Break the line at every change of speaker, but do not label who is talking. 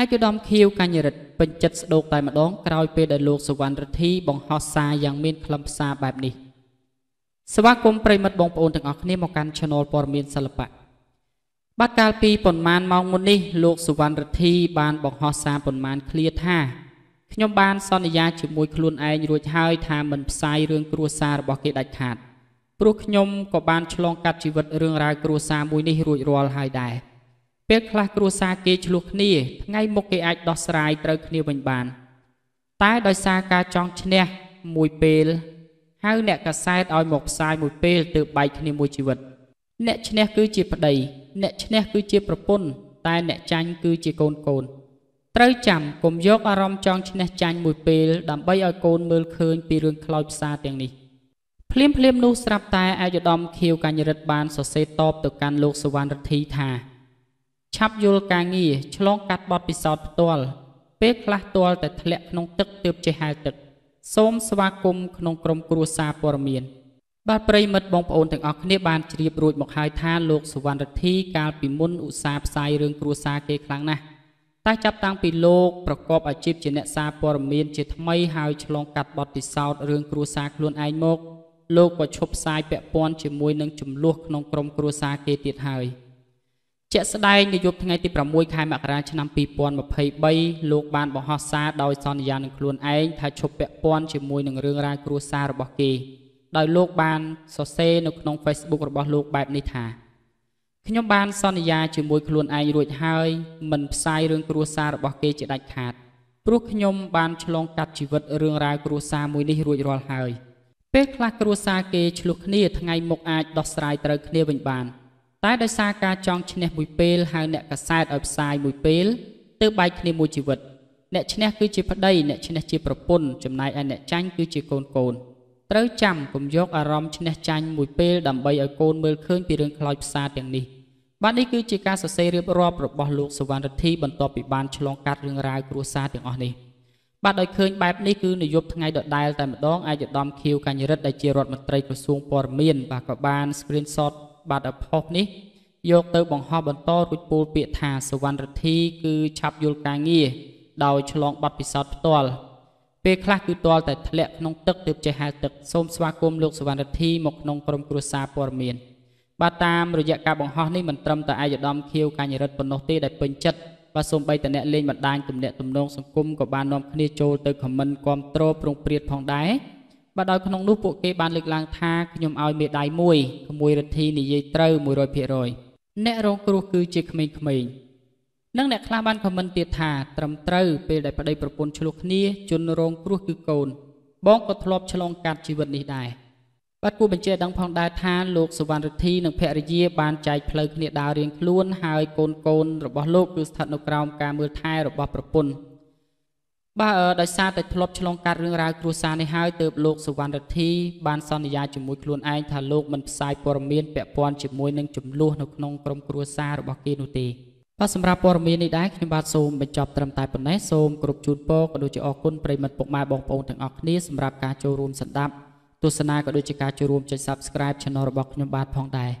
ឯកឧត្តមខៀវកញ្ញរិទ្ធពេញចិត្តស្ដោកតែម្ដងក្រោយពេលដែលលោកសវណ្ណរិទ្ធីបង្ហោះសារយ៉ាងមានខ្លឹមសារបែបនេះស្វាគមន៍ប្រិមិត្តបងប្អូនទាំងអស់គ្នាមកកាន់ Channel ព័ត៌មានសិល្បៈបាទកាលពីប៉ុន្មានម៉ោងមុននេះលោកសវណ្ណរិទ្ធីបានបង្ហោះសារប៉ុន្មានឃ្លាថាខ្ញុំបានសន្យាជាមួយខ្លួនឯងរួចហើយថាមិនផ្សាយរឿងគ្រួសាររបស់គេដាច់ខាតព្រោះខ្ញុំក៏បានឆ្លងកាត់ជីវិតរឿងរ៉ាវគ្រួសារមួយនេះរួចរាល់ហើយដែរ ពេលខ្លះគ្រួសារគេឆ្លោះគ្នាថ្ងៃមុខគេអាចដោះស្រាយត្រូវគ្នាវិញបាន តែដោយសារការចង់ឈ្នះមួយពេលហៅអ្នកកសែតឲ្យមកផ្សាយមួយពេលទើបបែកគ្នាមួយជីវិត អ្នកឈ្នះគឺជាប្តី អ្នកឈ្នះគឺជាប្រពន្ធតែអ្នកចាញ់គឺជាកូនកូនត្រូវចាំកុំយកអារម្មណ៍ចង់ឈ្នះចាញ់មួយពេលដើម្បីឲ្យកូនមើលឃើញពីរឿងខ្លោចផ្សាទាំងនេះភ្លាមភ្លាមនោះស្រាប់តែអាយឧត្តមខៀវកញ្ញរិទ្ធបានសរសេរតបទៅកាន់លោកសវណ្ណរិទ្ធីថា ឆាប់យល់ការងារឆ្លងកាត់បទពិសោធន៍ផ្ទាល់ពេលខ្លះទាល់តែធ្លាក់ក្នុងទឹកទើបចេះហែលទឹក សូមស្វាគមន៍ក្នុងក្រុមគ្រួសារព័រមៀនបាទប្រិមិត្តបងប្អូនទាំងអស់គ្នាបានជ្រាបរួចមកហើយថាលោកសវណ្ណរិទ្ធីកាលពីមុនឧស្សាហ៍ផ្សាយរឿងគ្រួសារគេខ្លាំងណាស់តែចាប់តាំងពីលោកប្រកបអាជីពជាអ្នកសារព័ត៌មានជាថ្មីហើយឆ្លងកាត់បទពិសោធន៍រឿងគ្រួសារខ្លួនឯងមក លោកក៏ឈប់ផ្សាយពាក់ព័ន្ធជាមួយនឹងចំនួនក្នុងក្រុមគ្រួសារគេទៀតហើយ ជាក់ស្ដែងនៅយប់ថ្ងៃទី6ខែមករាឆ្នាំ2023លោកបានបង្ហោះសារដោយសន្យានឹងខ្លួនឯងថាឈប់ពាក់ព័ន្ធជាមួយនឹងរឿងរ៉ាវគ្រួសាររបស់គេដោយលោកបានសរសេរនៅក្នុង Facebook របស់លោកបែបនេះថាខ្ញុំបានសន្យាជាមួយខ្លួនឯងរួចហើយមិនផ្សាយរឿងគ្រួសាររបស់គេជាដាច់ខាតព្រោះខ្ញុំបានឆ្លងកាត់ជីវិតរឿងរ៉ាវគ្រួសារមួយនេះរួចរាល់ហើយពេលខ្លះគ្រួសារគេឆ្លោះគ្នាថ្ងៃមុខអាចដោះស្រាយត្រូវគ្នាវិញបាន តែដោយសារការចង់ឈ្នះមួយពេលហៅអ្នកកសែតឲ្យផ្សាយមួយពេលទើបបែកគ្នាមួយជីវិត អ្នកឈ្នះគឺជាប្តីអ្នកឈ្នះជាប្រពន្ធចំណែកឯអ្នកចាញ់គឺជាកូនកូនត្រូវចាំកុំយកអារម្មណ៍ឈ្នះចាញ់មួយពេលដើម្បីឲ្យកូនមើលឃើញពីរឿងខ្លោចផ្សាទាំងនេះបាទនេះគឺជាការសរសេររៀបរាប់របស់លោកសវណ្ណរិទ្ធីបន្ទាប់ពីបានឆ្លងកាត់រឿងរ៉ាវគ្រួសារទាំងអស់នេះបាទដោយឃើញបែបនេះគឺនយោបាយថ្ងៃដដែលតែម្ដងអាយដាមខៀវកញ្ញរិទ្ធដែលជារដ្ឋមន្ត្រីក្រសួងព័ត៌មានបាទក៏បាន screenshot បាទអផុសនេះ យកទៅបង្ហោះបន្តរួចពោលពាក្យថាសវណ្ណរិទ្ធីគឺឆាប់យល់ការងារដោយឆ្លងបាត់ពិសោធន៍ផ្ទាល់ពេលខ្លះគឺទាល់តែធ្លាក់ក្នុងទឹកទើបចេះហែលទឹកសូមស្វាគមន៍លោកសវណ្ណរិទ្ធីមកក្នុងក្រុមគ្រួសារព័ត៌មានបាទតាមរយៈការបង្ហោះនេះមិនត្រឹមតែអាយដាមខៀវកញ្ញរិទ្ធប៉ុណ្ណោះទេដែលពេញចិត្តបាទសូម្បីតែអ្នកលេងបណ្ដាញទំនាក់ទំនងសង្គមក៏បាននាំគ្នាចូលទៅខមមិនគ្រប់គ្រងប្រងព្រាតផងដែរ បាទដោយក្នុងនោះពួកគេបានលើកឡើងថាខ្ញុំឲ្យមេដៃមួយក្មួយរិទ្ធីនិយាយត្រូវ100%អ្នករងគ្រោះគឺជាក្មេងៗនិងអ្នកខ្លះបានខមមិនទៀតថាត្រឹមត្រូវពេលដែលប្តីប្រពន្ធឆ្លោះគ្នាជនរងគ្រោះគឺកូន បងក៏ធ្លាប់ឆ្លងកាត់ជីវិតនេះដែរបាទគូបញ្ជាក់ដឹងផងដែរថាលោកសវណ្ណរិទ្ធីនិងភរិយាបានចែកផ្លូវគ្នាដើររៀងខ្លួនហើយកូនកូនរបស់លោកគឺស្ថិតនៅក្រោមការមើលថែរបស់ប្រពន្ធ បាទដោយសារតែធ្លាប់ឆ្លងកាត់រឿងរ៉ាវគ្រួសារនេះហើយទើបលោកសវណ្ណរិទ្ធីបានសន្យាជាមួយខ្លួនឯងថាលោកមិនផ្សាយព័ត៌មានពាក់ព័ន្ធជាមួយនឹងចំនួននៅក្នុងក្រុមគ្រួសាររបស់គេនោះទេបាទសម្រាប់ព័ត៌មាននេះដែរខ្ញុំបាទសូមបញ្ចប់ត្រឹមតែប៉ុណ្ណេះសូមគោរពជូនពរក៏ដូចជាអរគុណប្រិមិត្តពុកម៉ែបងប្អូនទាំងអស់គ្នាសម្រាប់ការចូលរួមស្ដាប់ទស្សនាក៏ដូចជាការចូលរួមចុច Subscribe Channel របស់ខ្ញុំបាទផងដែរ